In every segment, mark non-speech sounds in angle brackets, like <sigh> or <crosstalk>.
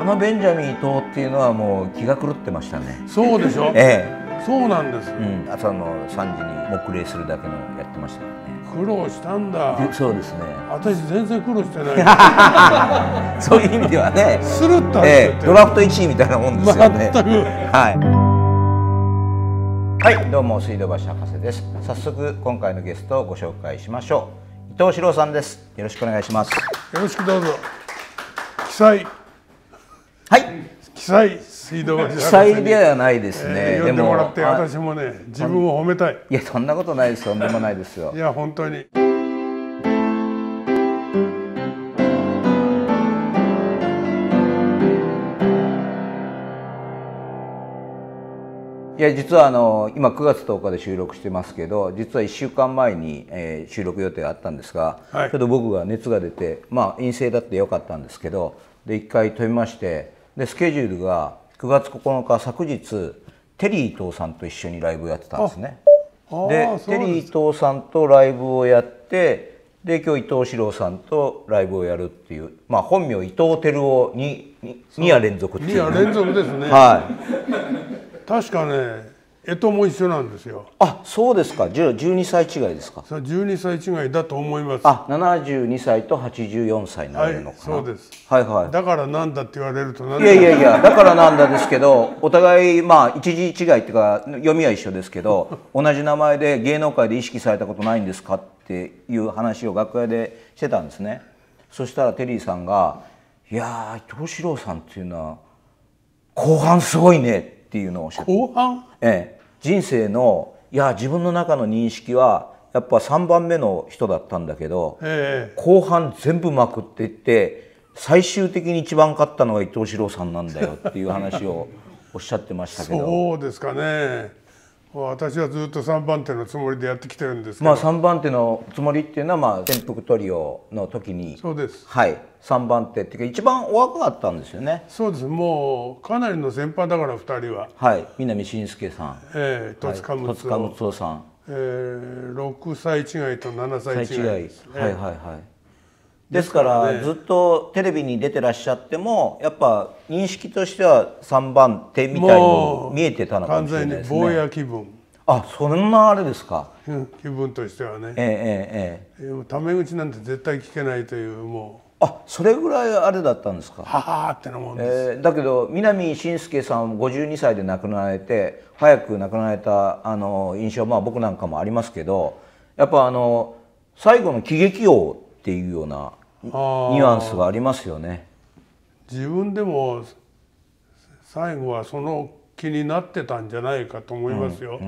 あのベンジャミン伊藤っていうのはもう気が狂ってましたね。そうでしょ？えそうなんです、え、うん、朝の3時に木礼するだけのやってましたからね。苦労したんだ。でそうですね。私全然苦労してない。<laughs> そういう意味ではね、スルッと走ええ、ドラフト1位みたいなもんですよね。全く。はい、はい、どうも水道橋博士です。早速今回のゲストをご紹介しましょう。伊藤史郎さんです。よろしくお願いします。よろしくどうぞ。記載はい。記載水道橋博士に。記載ではないですね、えーでもらってあ私もね自分を褒めたい。いやそんなことないです。とんでもないですよ。いや本当にいや実はあの今9月10日で収録してますけど実は1週間前に、えー収録予定あったんですが、はい。ちょっと僕が熱が出てまあ陰性だってよかったんですけどで1回飛びましてでスケジュールが9月9日昨日テリー伊藤さんと一緒にライブをやってたんですね。あでテリー伊藤さんとライブをやってで今日伊藤史郎さんとライブをやるっていう、まあ、本名伊藤輝夫にに2夜連続っていう、二夜連続ですね。はい確かね干支も一緒なんですよ。あそうですか。じゃあ12歳違いですか。さ12歳違いだと思います。あ72歳と84歳になはいるのかな、そうです。はいはい。だからなんだって言われるといやいやいやだからなんだですけどお互いまあ一字違いっていうか読みは一緒ですけど同じ名前で芸能界で意識されたことないんですかっていう話を楽屋でしてたんですね。そしたらテリーさんが「いやー伊藤史郎さんっていうのは後半すごいね」っていうのをおっしゃって。後半？ええ、人生のいや自分の中の認識はやっぱ3番目の人だったんだけどえ後半全部まくっていって最終的に一番勝ったのが伊藤史郎さんなんだよっていう話をおっしゃってましたえけど。<laughs> そうですかね私はずっと3番手のつもりでやってきてるんですけど、まあ3番手のつもりっていうのはまあ転覆トリオの時に。そうです。はい。3番手っていうか一番お若かったんですよね。そうです。もうかなりの先輩だから2人は、はい。南信介さん。ええ戸塚睦夫、塚睦夫さん。ええ6歳違いと7歳最違い違いです、ね。はいはいはいですからねずっとテレビに出てらっしゃってもやっぱ認識としては3番手みたいに見えてたのかも完しれないです全に坊ねや気分、あそんなあれですか？うん気分としてはね。ええええええ。えータメ口なんて絶対聞けないというもあそれぐらいあれだったんですか？うははーってなもんです、えーだけど南信介さん52歳で亡くなられて早く亡くなられたあの印象まあ僕なんかもありますけどやっぱあの最後の喜劇王っていうようなニュアンスがありますよね。自分でも最後はその気になってたんじゃないかと思いますよ、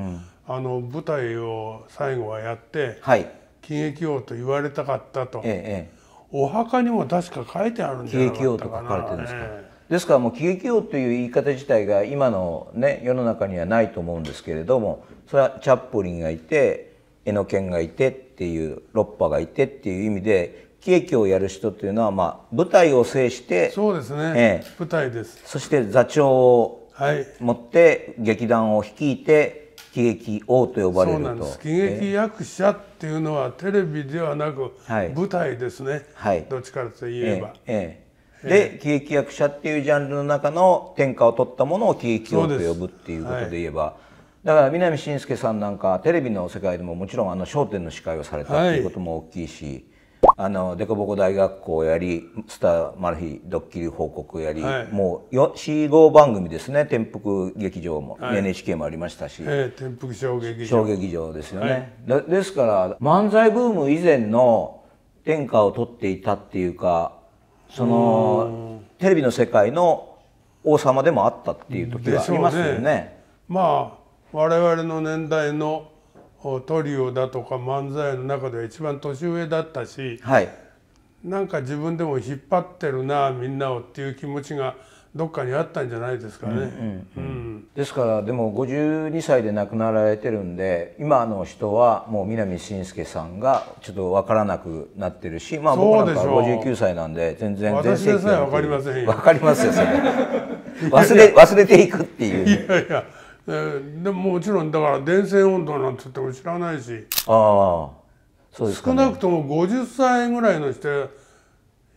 あの舞台を最後はやってはい、喜劇王と言われたかったと、えええお墓にも確か書いてあるんえ、じゃな喜劇王と書かれてるんですか？えですからもう喜劇王という言い方自体が今のね世の中にはないと思うんですけれどもそれはチャップリンがいてエノケンがいてっていうロッパがいてっていう意味で喜劇をやる人というのはまあ舞台を制してえそうですね、ええ。舞台です。そして座長をはい。持って劇団を率いて喜劇王と呼ばれそうるとなんです。喜劇役者っていうのはテレビではなくはい。舞台ですね、はい。どっちからと言えば、ええええ。で喜劇役者っていうジャンルの中の天下を取ったものを喜劇王と呼ぶっていうことで言えば、だから南信介さんなんかテレビの世界でももちろんあの『笑点』の司会をされたっていうことも大きいし、あのデコボコ大学校をやり「スターマル秘ドッキリ報告」をやり、はい。もう45番組ですね転覆劇場も、はい。NHK もありましたし。ええ転覆小劇場。小劇場ですよね、だですから漫才ブーム以前の天下を取っていたっていうかそのテレビの世界の王様でもあったっていう時はありますよでしょうね。まあ我々の年代のおトリオだとか漫才の中では一番年上だったしはい。なんか自分でも引っ張ってるなみんなをっていう気持ちがどっかにあったんじゃないですかね。うんですからでも52歳で亡くなられてるんで今の人はもう南信介さんがちょっと分からなくなってるしまあ僕なんかそうでしょう。59歳なんで全然私でさえ分かりませんよ。分かりますよそれ。忘れ忘れていくっていういやいやえーでももちろんだから電線温度なんて言っても知らないし。ああそうですかね。少なくとも50歳ぐらいの人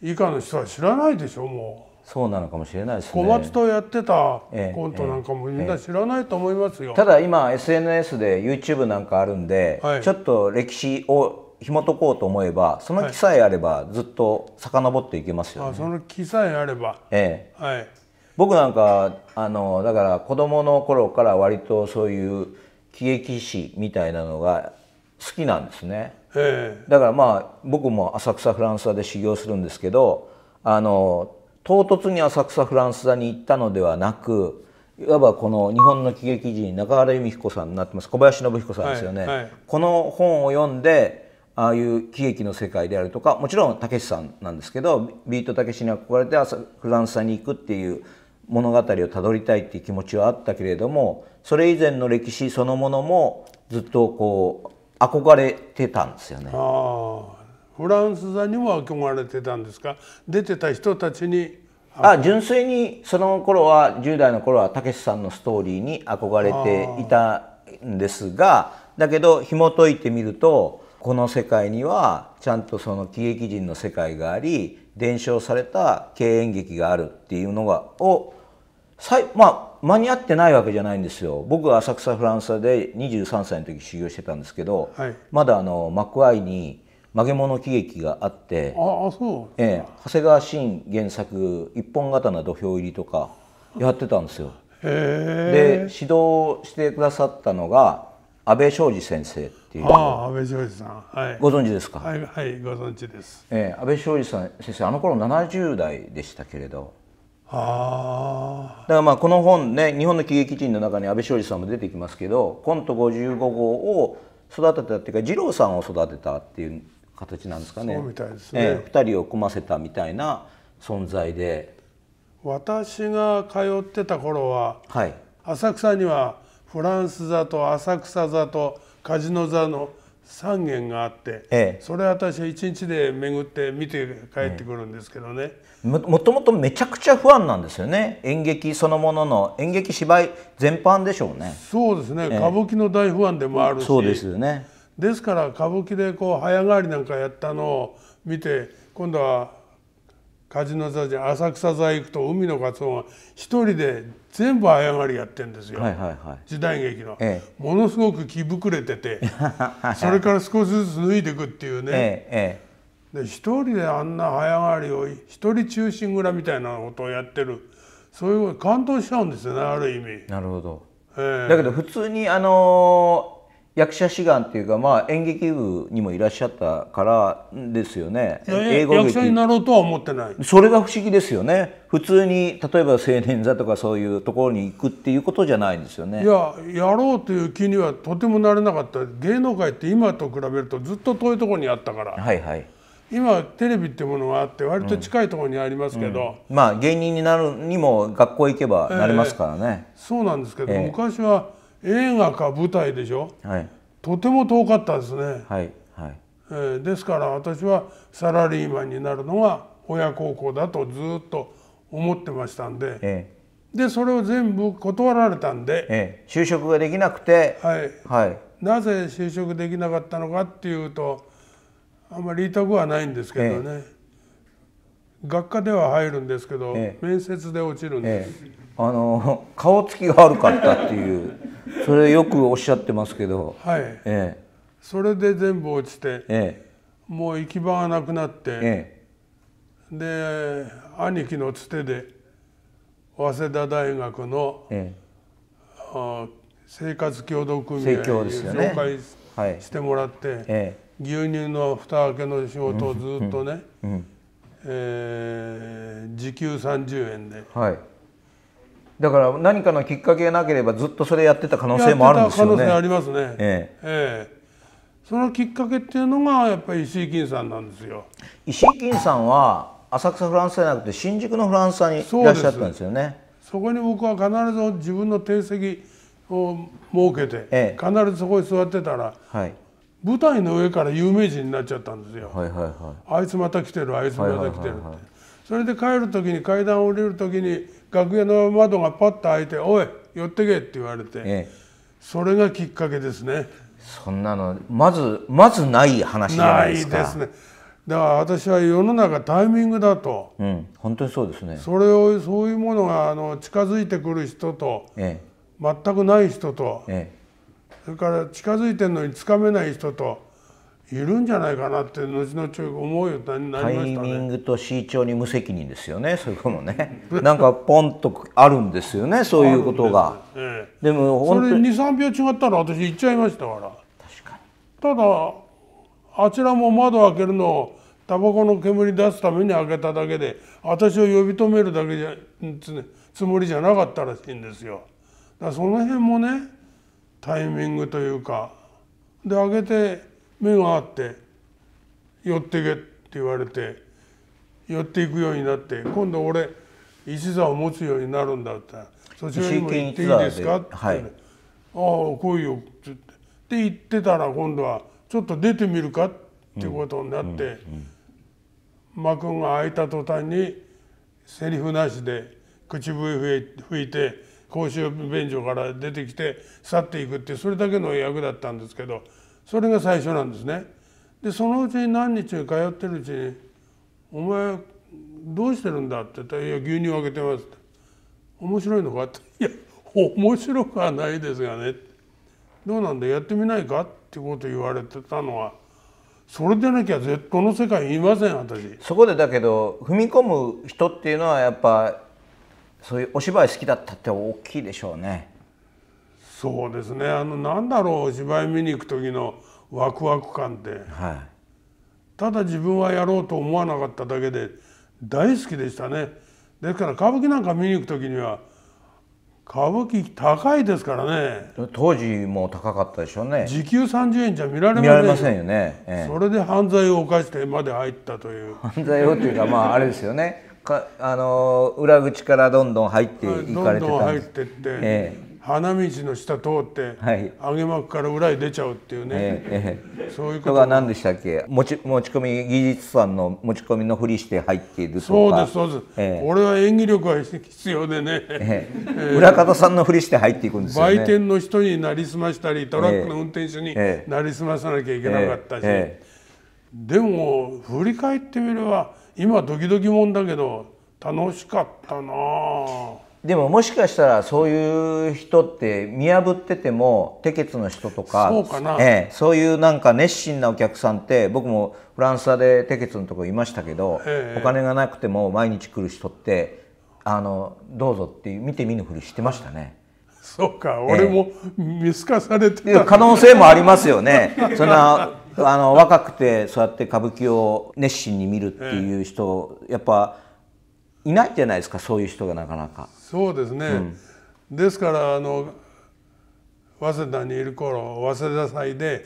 以下の人は知らないでしょもそうなのかもしれないですう小ね松とやってたええコントなんかもみんな知らないと思いますよ。ただ今 SNS で YouTube なんかあるんで、はい。ちょっと歴史を紐解こうと思えばその木さえあればずっと遡っていけますよね、あその気さえあれば、ええ。はい、僕なんかあのだから子供の頃から割とそういう喜劇史みたいなのが好きなんですね。え。だからまあ僕も浅草フランス座で修行するんですけどあの唐突に浅草フランス座に行ったのではなくいわばこの日本の喜劇人中原由美彦さんになってます。小林信彦さんですよね、はいはい。この本を読んでああいう喜劇の世界であるとかもちろんたけしさんなんですけどビートたけしに憧れて朝フランス座に行くっていう物語をたどりたいっていう気持ちはあったけれどもそれ以前の歴史そのものもずっとこう憧れてたんですよねえ。ああフランス座にも憧れてたんですか？出てた人たちにあ純粋にその頃は10代の頃はたけしさんのストーリーに憧れていたんですがだけど紐解いてみるとこの世界にはちゃんとその喜劇人の世界があり伝承された敬遠劇があるっていうのがをまあ間に合ってないわけじゃないんですよ。僕は浅草フランス座で23歳の時修行してたんですけど、はい。まだあの幕愛に曲げ物喜劇があってああそうええ、長谷川慎原作「一本刀土俵入り」とかやってたんですよ。で指導してくださったのが安倍昌司先生っていうああ安倍昌司さん。はい。ご存知ですか、はいはいご存知です。ええ、安倍昌司さん先生あの頃70代でしたけれどあ。だからまあこの本ね日本の喜劇人の中に安倍昌司さんも出てきますけどコント55号を育てたっていうか二郎さんを育てたっていう形なんですかね。そうみたいですね。ええ、2人を組ませたみたいな存在で。あ私が通ってた頃ははい。浅草にはフランス座と浅草座とカジノ座の3軒があって、ええ。それ私は一日で巡って見て帰ってくるんですけどね、ももともとめちゃくちゃ不安なんですよね。演劇そのものの。演劇芝居全般でしょうね。そうですね、歌舞伎の大ファンでもあるし。そうですよね。ですから歌舞伎でこう早変わりなんかやったのを見て今度はカジノ座じゃ浅草座行くと海のカツオが一人で全部早変わりやってんですよ、はいはいはい。時代劇の、えものすごく気膨れてて <laughs> それから少しずつ脱いでいくっていうね、えええで一人であんな早変わりを一人中心蔵みたいなことをやってる。そういう感動しちゃうんですよねある意味。えなるほど。ええ。だけど普通にあの役者志願っていうかまあ演劇部にもいらっしゃったからですよね。いや役者になろうとは思ってない。それが不思議ですよね。普通に例えば青年座とかそういうところに行くっていうことじゃないんですよね。いややろうという気にはとてもなれなかった。芸能界って今と比べるとずっと遠いところにあったから。はいはい。今テレビっていうものがあって割と近いところにありますけど、まあ芸人になるにも学校行けばなれますからね、そうなんですけど、ええ。昔は映画か舞台でしょ？はい。とても遠かったですね、はいはい。えーですから私はサラリーマンになるのが親孝行だとずっと思ってましたんで。えでそれを全部断られたんえで、ええ。就職ができなくて。はい、はい。なぜ就職できなかったのかっていうとあんまり言いたくはないんですけどね、学科では入るんですけど、え面接で落ちるんでえす、えあの <laughs> 顔つきが悪かったっていうそれよくおっしゃってますけど。はい。えそれで全部落ちてええ。もう行き場がなくなって、ええ。で兄貴のつてで早稲田大学のえあ生活協同組合生に紹介してもらって、え牛乳の蓋開けの仕事をずっとね、えうんえー時給30円で。はい。だから何かのきっかけがなければずっとそれやってた可能性もあるんですよやってた可能性あねりますね、ええ。ええ。そのきっかけっていうのがやっぱり石井金さんなんですよ。石井金さんは浅草フランスじゃなくて新宿のフランスさんにいらっしゃったんですよね。そこに僕は必ず自分の定席を設けて、ええ。必ずそこに座ってたらはい舞台の上から有名人になっちゃったんですよ、はいはいはあいつまた来てるあいつまた来てるって、はいはいそれで帰る時に階段降りる時に楽屋の窓がパッと開いて「おい寄ってけって言われて、ええ。それがきっかけですね。そんなのまずまずない話じゃなないいですか。ですね。だから私は世の中タイミングだと。うん本当にそうですね。それをそういうものがあの近づいてくる人とえ。全くない人とええそれから近づいてるのにつかめない人といるんじゃないかなって後々思うようになタイりましたね。ミングと慎重に無責任ですよね。そういうこともね。なんかポンとあるんですよねそういうことが。えでもえ、それ本当に23秒違ったら私行っちゃいましたから。確かただあちらも窓開けるのをタバコの煙出すために開けただけで私を呼び止めるだけじゃつつもりじゃなかったらしいんですよ。だからその辺もねタイミングというかで開けて目があって寄ってけって言われて寄っていくようになって今度俺石座を持つようになるんだって言ったらそちらにも行っていいですか?」ってはいああ来いよ」って言ってで言ってたら今度は「ちょっと出てみるか?」っていうことになって、幕が開いた途端にセリフなしで口笛吹いて公衆便所から出てきて去っていくっていうそれだけの役だったんですけどそれが最初なんですね。でそのうちに何日通ってるうちに「お前どうしてるんだ?」って言ったら「いや牛乳あげてます」って「面白いのか?」って「<laughs> いや面白くはないですがね」どうなんだやってみないか?」ってこと言われてたのはそれでなきゃ Z の世界いません私。そこでだけど踏み込む人っていうのはやっぱそういうお芝居好きだったって大きいでしょうね。そうですね。あのなんだろう。お芝居見に行く時のワクワク感って。はただ自分はやろうと思わなかっただけで大好きでしたね。ですから歌舞伎なんか見に行く時には歌舞伎高いですからね。い当時も高かったでしょうね。時給30円じゃ見られません見られませんよね、ええ。それで犯罪を犯してまで入ったという。犯罪をというかまああれですよねかあの裏口からどんどん入っていどかれてんどん入ったんですてって、え花道の下通って、はい。揚げ幕から裏へ出ちゃうっていうね、ええええ。そういうこと。とか何でしたっけ？持ち持ち込み技術さんの持ち込みのふりして入っているとか。そうですそうです、ええ。俺は演技力が必要でね、ええ。裏方さんのふりして入っていくんですよね。売店の人になりすましたりトラックの運転手にええ。なりすまさなきゃいけなかったし、ええ。でも振り返ってみれば今ドキドキもんだけど楽しかったなあ。でももしかしたらそういう人って見破っててもテケツの人とかそうかな。ええ、そういうなんか熱心なお客さんって僕もフランスでテケツのとこいましたけど、ええお金がなくても毎日来る人ってあのどうぞっていう見て見ぬふりしてましたね。そうか俺も見透かされてた、いう可能性もありますよね。そんなあの若くてそうやって歌舞伎を熱心に見るっていう人、やっぱいないじゃないですかそういう人がなかなか。そうですね、ですからあの早稲田にいる頃早稲田祭で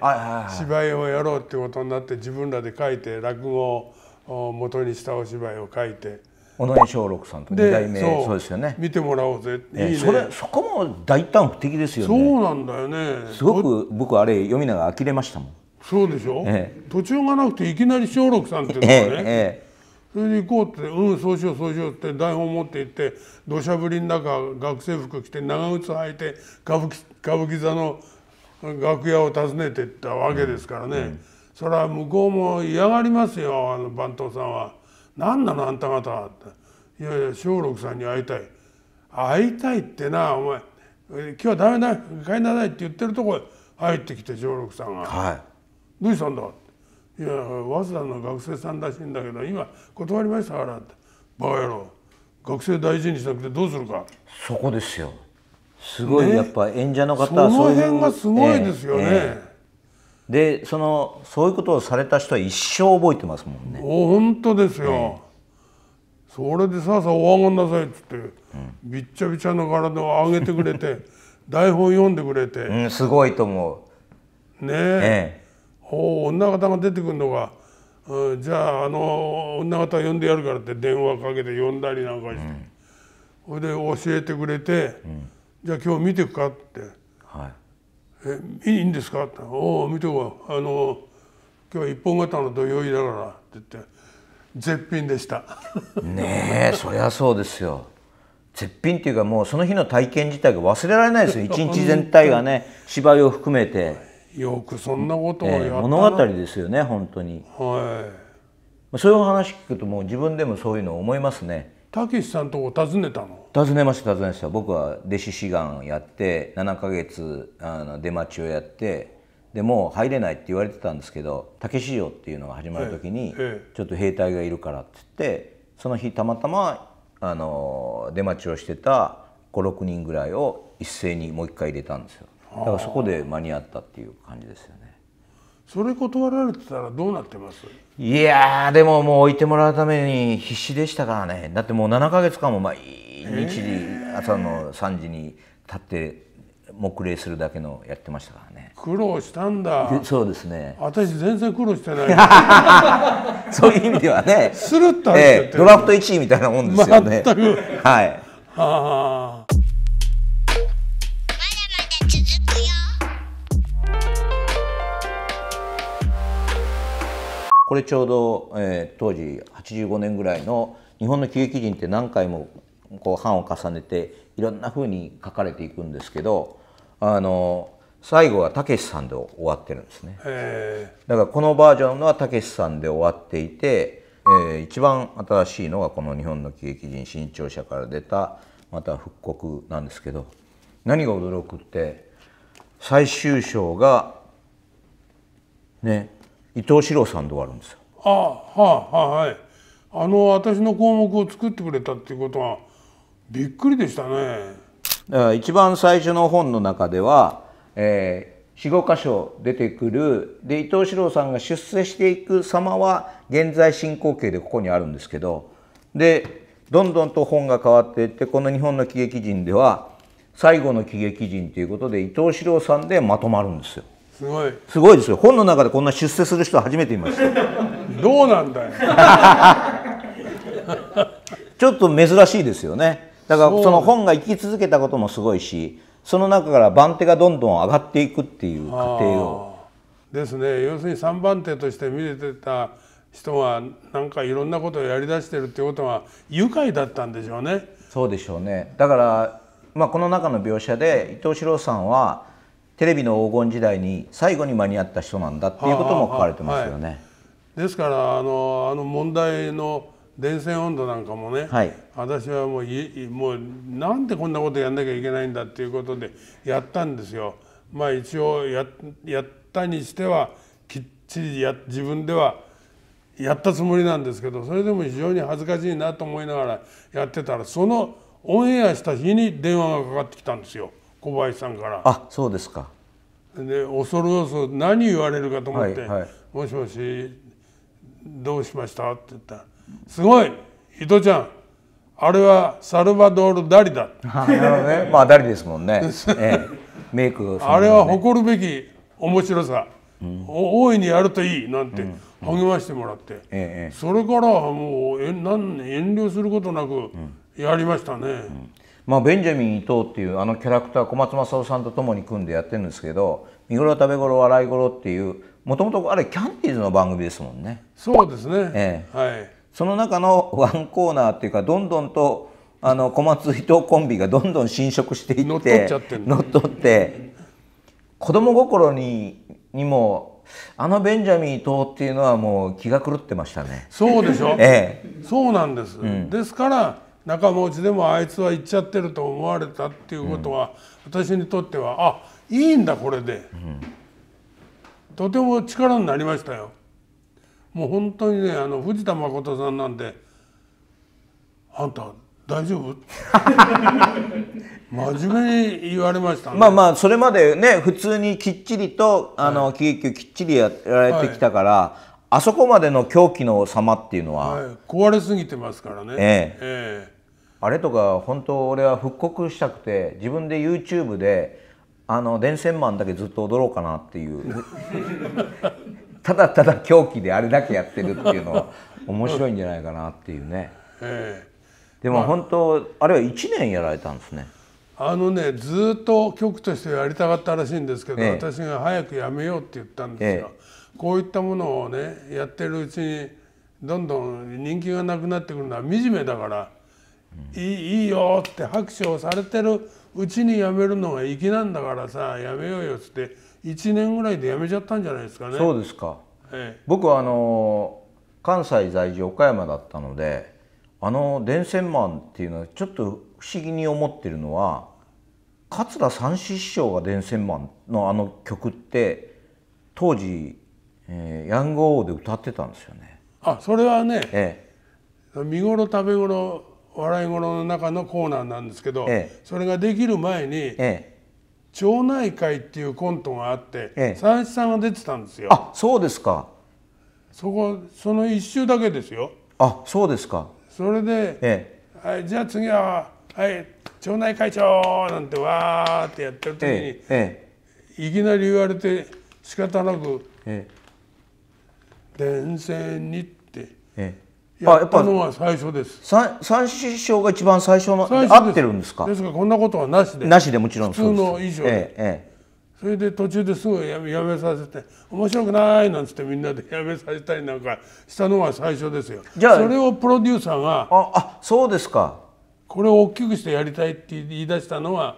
芝居をやろうってことになって自分らで書いて落語を元にしたお芝居を書いて尾上松緑さんと二代目そうですよね。見てもらおうぜ、いいねえそれそこも大胆不敵ですよそね。うなんだよねすごく僕あれ読みながら呆れましたもん。そうでしょ、え途中がなくていきなり松緑さんっていうのえがね、ええそれで行こうって「うんそうしようそうしよう」って台本持って行って土砂降りの中学生服着て長靴履いて歌舞伎歌舞伎座の楽屋を訪ねてったわけですからね、それは向こうも嫌がりますよあの番頭さんは「何なのあんた方は」って「いやいや松緑さんに会いたい」「会いたいってなお前。今日はダメだ帰りなさい」って言ってるとこへ入ってきて松緑さんが。はどうしたんだ?」いや早稲田の学生さんらしいんだけど今断りましたから」って「バカ野郎学生大事にしなくてどうするかい。そこですよ。すごいね？やっぱ演者の方そのはそういう辺がすごいですよね、えええでそのそういうことをされた人は一生覚えてますもんね。お本当ですよ、それでさあさあお上がんなさいっつって、びっちゃびちゃの体を上げてくれて <laughs> 台本読んでくれて、うんすごいと思う。ねえお女方が出てくるのが、うんじゃああの女方呼んでやるからって電話かけて呼んだりなんかして、それで教えてくれて、じゃあ今日見てくかって。えはい。「えいいんですか?」って「おお見てこいあの今日は一本型の土曜日だから」って言って。絶品でした。ねえそりゃそうですよ。絶品っていうかもうその日の体験自体が忘れられないですよ。<laughs> 一日全体がね芝居を含めて、よくそんなことをやったな、えー物語ですよね本当に。はい。まあそういう話聞くともう自分でもそういうの思いますね。たけしさんとこ訪ねたの？訪ねました訪ねました。僕は弟子志願やって7ヶ月あの出待ちをやってでもう入れないって言われてたんですけど竹市場っていうのが始まる時に、ええちょっと兵隊がいるからって言ってその日たまたまあの出待ちをしてた56人ぐらいを一斉にもう一回入れたんですよだからそこで間に合ったっていう感じですよね。それ断られてたらどうなってます？いやーでももう置いてもらうために必死でしたからね。だってもう7ヶ月間も毎日朝の3時に立って黙礼するだけのやってましたからね。苦労したんだ。でそうですね。私全然苦労してない。<laughs> そういう意味ではね、スルッとええ、ってる。ドラフト1位みたいなもんですよね。全く。はい。ああこれちょうど、えー当時85年ぐらいの日本の喜劇人って何回もこう版を重ねていろんな風に書かれていくんですけどあの最後はたけしさんで終わってるんですね。えだからこのバージョンはたけしさんで終わっていて、えー一番新しいのがこの日本の喜劇人新潮社から出たまた復刻なんですけど何が驚くって最終章がね伊藤四郎さんで終わるんですよ。ー、あはあはあはいあの私の項目を作ってくれたっていうことはびっくりでしたねだから一番最初の本の中では、えー、45箇所出てくるで伊藤四郎さんが出世していく様は現在進行形でここにあるんですけどでどんどんと本が変わっていってこの日本の喜劇人では最後の喜劇人ということで伊藤四郎さんでまとまるんですよ。すごい。すごいですよ。本の中でこんな出世する人は初めて見ました。<laughs> どうなんだよ。<laughs> ちょっと珍しいですよね。だからその本が生き続けたこともすごいしその中から番手がどんどん上がっていくっていう過程を。ですね。要するに3番手として見れてた人がなんかいろんなことをやりだしてるってことは愉快だったんでしょうね。そうでしょうね。だから、まあ、この中の描写で伊藤四郎さんはテレビの黄金時代に最後に間に合った人なんだっていうことも書かれてますよね。ですからあのあの問題の電線温度なんかもね、はい私はもういもうなんでこんなことやんなきゃいけないんだっていうことでやったんですよ。まあ一応ややったにしてはきっちりや自分ではやったつもりなんですけどそれでも非常に恥ずかしいなと思いながらやってたらそのオンエアした日に電話がかかってきたんですよ小林さんから。あそうですか。で恐る恐る何言われるかと思って「はいはい。もしもしどうしました?」って言ったら「すごい伊藤ちゃんあれはサルバドール・ダリだ」あなるほどね。<laughs> まあ誰ですもんね、ええ、メイクがそんなあれはね誇るべき面白さ、お大いにやるといいなんて励ましてもらって、ええそれからはもうえなん遠慮することなくやりましたね。まあ、ベンジャミン伊藤っていうあのキャラクター小松政夫さんと共に組んでやってるんですけど「見頃食べ頃笑い頃」っていうもともとあれキャンティーズの番組ですもんね。そうですね、えはい。その中のワンコーナーっていうかどんどんとあの小松伊藤コンビがどんどん侵食していって乗っ取っちゃってっ取って子供心ににもあのベンジャミン伊藤っていうのはもう気が狂ってましたね。そうでしょ、ええ。そうなんです、ですから仲間内でもあいつは行っちゃってると思われたっていうことは、私にとってはあいいんだこれで、とても力になりましたよ。もう本当にねあの藤田誠さんなんて「あんた大丈夫? <laughs>」真面目に言われましたね、まあまあそれまでね普通にきっちりとあの喜劇をきっちりやられてきたから、あそこまでの狂気の様っていうのは、はい、壊れすぎてますからね。ええあれとか本当俺は復刻したくて自分で YouTube であの電線マンだけずっと踊ろうかなっていう。<laughs> ただただ狂気であれだけやってるっていうのは面白いんじゃないかなっていうね。ええ。でも本当あれは1年やられたんですね。あのねずっと局としてやりたかったらしいんですけど、ええ。私が早くやめようって言ったんですよ、こういったものをねやってるうちにどんどん人気がなくなってくるのは惨めだからいいいいよって拍手をされてるうちに辞めるのが粋なんだからさ辞めようよっつって1年ぐらいで辞めちゃったんじゃないですかね。そうですかえ僕はあの関西在住岡山だったのであの電線マンっていうのはちょっと不思議に思ってるのは桂三枝師匠が電線マンのあの曲って当時、えーヤングオーで歌ってたんですよね。あそれはねえ見頃食べ頃笑い頃の中のコーナーなんですけど、ええ。それができる前にええ。町内会っていうコントがあって、ええ。三枝さんが出てたんですよ。あそうですか。そこその一周だけですよ。あそうですか。それで、えはい、じゃあ次は、はい、町内会長なんてわーってやってる時に、えええいきなり言われて仕方なくえ。え「電線に」ってやったぱのが最初です。三師匠が一番最初の合ってるんですか？ですからこんなことはなしで。なしでもちろんそうです。普通の衣装で。ええそれで途中ですぐやめやめさせて「面白くない」なんつってみんなでやめさせたりなんかしたのが最初ですよ。じゃあそれをプロデューサーがああそうですか。これを大きくしてやりたいって言い出したのは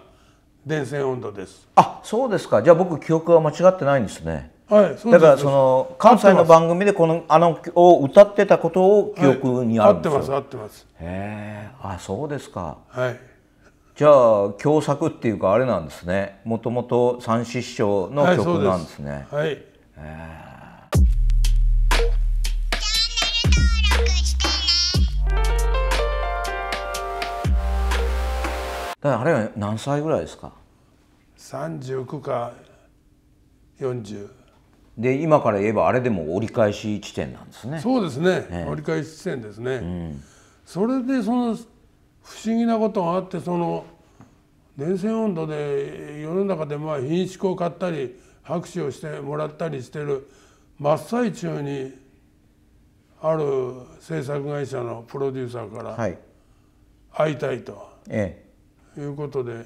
電線温度です。あそうですか。じゃあ僕記憶は間違ってないんですねはい、だからその関西の番組でこのあのを歌ってたことを記憶にあるんですよ、合ってます合ってます。へえあそうですか。はい。じゃあ共作っていうかあれなんですね。もともと三枝師匠のはい、曲なんですね、はい。だからあれは何歳ぐらいですか？三十九か四十。で今から言えばあれでも折り返し地点なんですね。そうですね。折り返し地点ですね。それでその不思議なことがあってその電線温度で世の中でまあ品種を買ったり拍手をしてもらったりしてる真っ最中にある制作会社のプロデューサーからはい。会いたいとえ。いうことで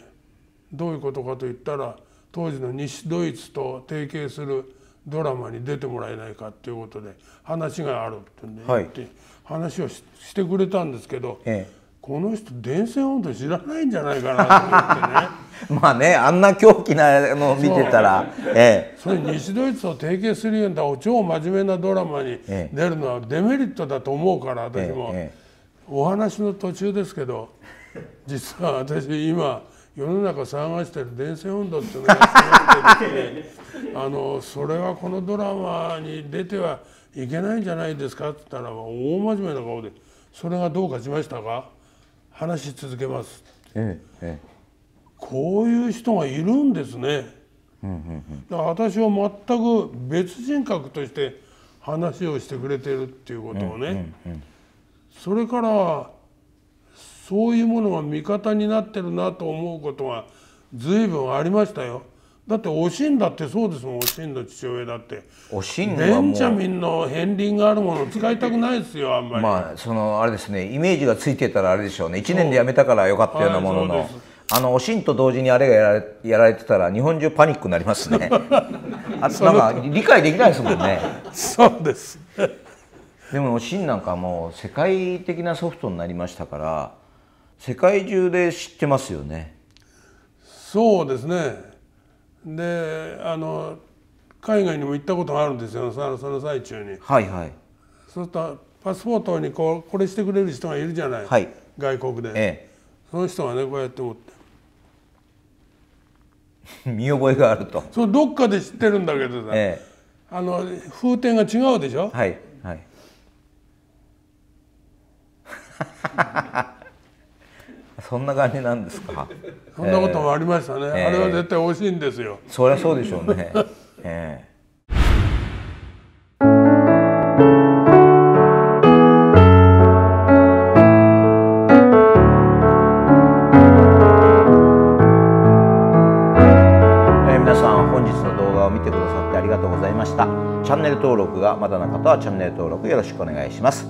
どういうことかと言ったら当時の西ドイツと提携するドラマに出てもらえないかっていうことで話があるって言うんではい。言って話をししてくれたんですけど、ええ。この人電線温度知らないんじゃないかなと思ってね。え <laughs> まあねあんな狂気なのを見てたらええ。それ西ドイツと提携するような超真面目なドラマにええ。出るのはデメリットだと思うから私も、ええお話の途中ですけど実は私今世の中探してる電線温度っていうのがすごくてですねあのそれはこのドラマに出てはいけないんじゃないですかって言ったら大真面目な顔で「それがどうかしましたか？話し続けます」えええこういう人がいるんですね。だから私は全く別人格として話をしてくれてるっていうことをね、それからそういうものが味方になってるなと思うことが随分ありましたよ。だっておしんだってそうですもんおしんの父親だって。えおしんベはもうンジャミンの片鱗があるものを使いたくないですよあんまり。まあそのあれですねイメージがついてたらあれでしょうね1年で辞めたからよかったようなものの、はいあのおしんと同時にあれがやられやられてたら日本中パニックになりますね <laughs> あなんか理解できないですもんね <laughs> そうです。でもおしんなんかもう世界的なソフトになりましたから世界中で知ってますよねそうですね。であの海外にも行ったことがあるんですよそのその最中に。はいはい。そうするとパスポートにこうこれしてくれる人がいるじゃない、はい。外国で、えその人がねこうやって持って。え <laughs> 見覚えがあると。それどっかで知ってるんだけどさ、えあの風天が違うでしょ？えはいはいそんな感じなんですか？<laughs> そんなこともありましたね、ええ。あれは絶対美味しいんですよ。そりゃそうでしょうね。<laughs> ええ。えー皆さん本日の動画を見てくださってありがとうございました。チャンネル登録がまだの方はチャンネル登録よろしくお願いします